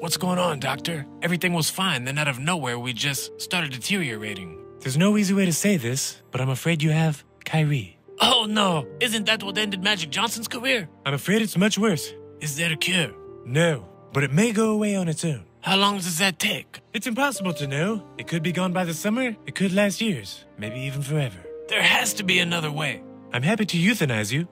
What's going on, Doctor? Everything was fine, then out of nowhere, we just started deteriorating. There's no easy way to say this, but I'm afraid you have Kyrie. Oh no! Isn't that what ended Magic Johnson's career? I'm afraid it's much worse. Is there a cure? No, but it may go away on its own. How long does that take? It's impossible to know. It could be gone by the summer, it could last years, maybe even forever. There has to be another way. I'm happy to euthanize you,